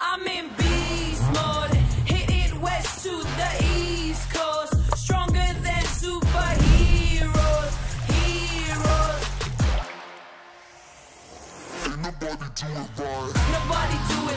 I'm in beast mode, hitting west to the east coast, stronger than superheroes, heroes. Ain't nobody do it right. Nobody do it